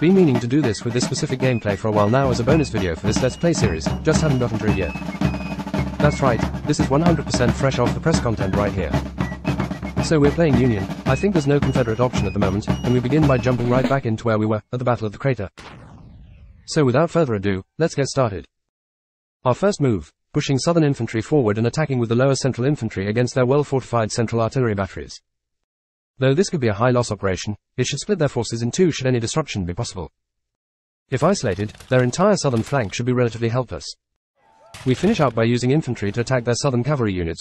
Been meaning to do this with this specific gameplay for a while now as a bonus video for this Let's Play series, just haven't gotten to it yet. That's right, this is 100% fresh off the press content right here. So we're playing Union, I think there's no Confederate option at the moment, and we begin by jumping right back into where we were, at the Battle of the Crater. So without further ado, let's get started. Our first move, pushing Southern infantry forward and attacking with the lower Central infantry against their well-fortified central artillery batteries. Though this could be a high-loss operation, it should split their forces in two should any disruption be possible. If isolated, their entire southern flank should be relatively helpless. We finish out by using infantry to attack their southern cavalry units,